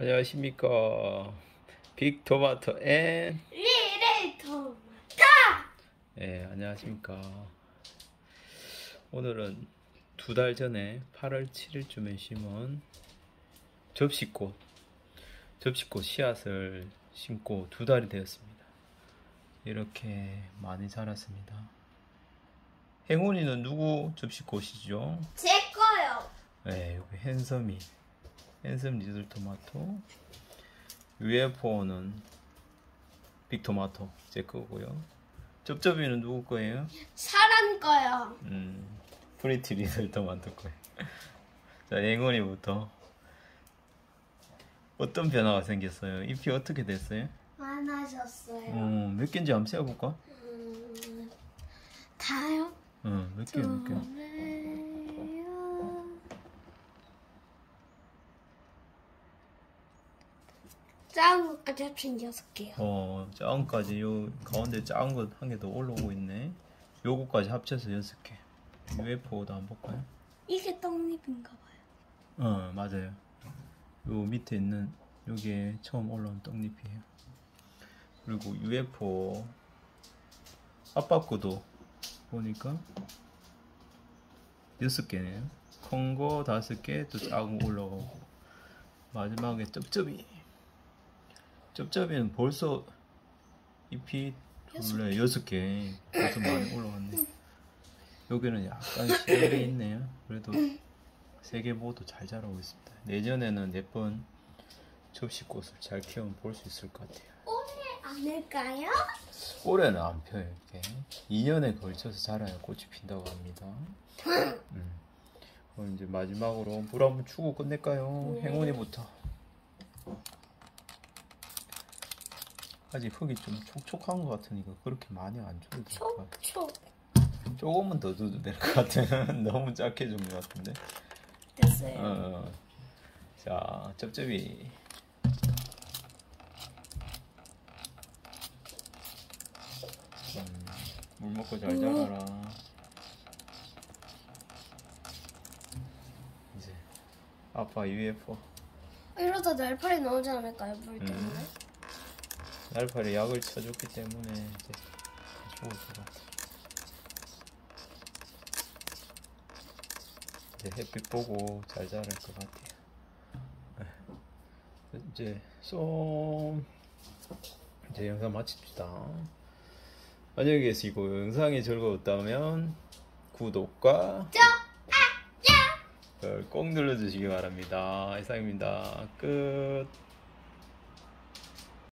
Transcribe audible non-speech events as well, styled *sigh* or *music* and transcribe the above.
안녕하십니까. Big Tomato and Little Tomato. 네, 안녕하십니까. 오늘은 두 달 전에 8월 7일쯤에 심은 접시꽃 접시꽃 씨앗을 심고 두 달이 되었습니다. 이렇게 많이 자랐습니다. 행운이는 누구 접시꽃이죠? 제 거요. 네, 여기 handsome이 Handsome Little Tomato UFO는 Big Tomato 제 거고요 쩝쩝이는 누구 거예요? 사람 거요 음, Pretty Little Tomato 거예요 자, 행운이부터 어떤 변화가 생겼어요? 잎이 어떻게 됐어요? 많아졌어요 어, 몇 개인지 한번 세어볼까? 음, 다요? 어, 몇 개, 몇 개? 그래요 작은 것까지 합친 여섯 개요. 어, 작은까지. 요 가운데 작은 거한개 더 올라오고 있네. 요거까지 합쳐서 여섯 개. UFO도 한번 볼까요? 이게 떡잎인가 봐요. 어 맞아요. 요 밑에 있는 요게 처음 올라온 떡잎이에요. 그리고 UFO 아빠 거도 보니까 여섯 개네요. 큰거 다섯 개 또 작은 거 올라가고 마지막에 쩝쩝이 쩝쩝이는 벌써 잎이 원래 여섯 개 벌써 많이 올라갔네 여기는 약간 시들해 *laughs* 있네요 그래도 세 개 모두 잘 자라고 있습니다. 내년에는 예쁜 접시꽃을 잘 키우면 볼 수 있을 것 같아요. 오늘 아닐까요? 올해는 안 펴요, 이렇게. 2년에 걸쳐서 자라야 꽃이 핀다고 합니다. *laughs* 음. 그럼 이제 마지막으로 물 한번 주고 끝낼까요? 네. 행운이부터. 아직 흙이 좀 촉촉한 것 같으니까 그렇게 많이 안 줘도 될것 같아요. 촉촉 조금은 더 줘도 될 것 같아요. *laughs* 너무 작게 준 것 같은데. 됐어요 어. 자, 쩝쩝이. 음, 물 먹고 잘 자라라. 이제 아빠 UFO. 이러다 날파리 나오지 않을까요 물 때문에? 날파리 약을 쳐줬기 때문에 이제 죽을 것 같아. 이제 햇빛 보고 잘 자랄 것 같아요. 네. 이제 쏨 이제 영상 마칩시다. 안녕히 계시고 영상이 즐거웠다면 구독과 별꼭 눌러주시기 바랍니다. 이상입니다. 끝.